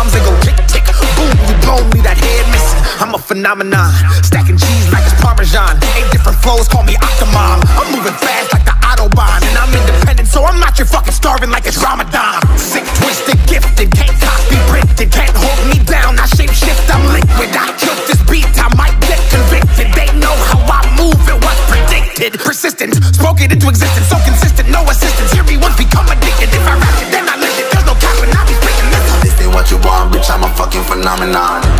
bombs and go tick tick. Boom, you blown me that head missing. I'm a phenomenon. Stacking cheese like it's Parmesan. Eight different flows, call me Octomom. I'm moving fast like the Autobahn. And I'm independent, so I'm not your fucking starving like it's Ramadan. Phenomenon.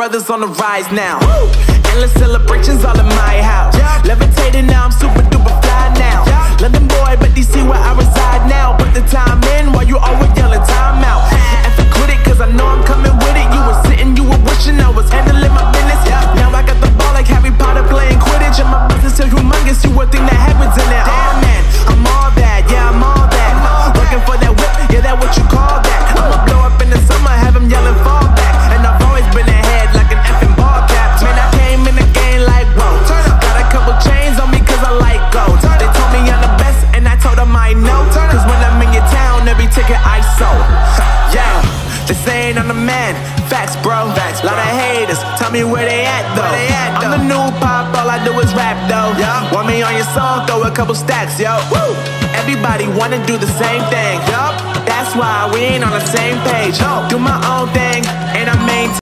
Brothers on the rise now. Endless celebrations all in my house. Levitating now, I'm super duper fly now. London boy, but DC where I reside now. Put the time in while you always yelling time out. And for quit it, cause I know I'm coming with it. You were sitting, you were wishing I was bro. Facts, Lot of haters. Tell me where they at though. I'm the new pop, all I do is rap though. Want me on your song, throw a couple stacks, yo. Woo! Everybody wanna do the same thing. Yup. That's why we ain't on the same page. Do my own thing, and I maintain.